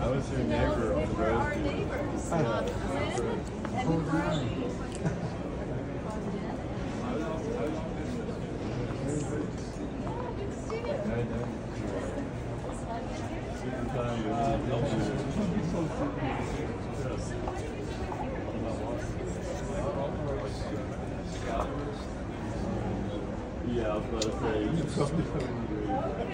I was your neighbor on the road. Uh, and Carly. Yeah, I was about to say,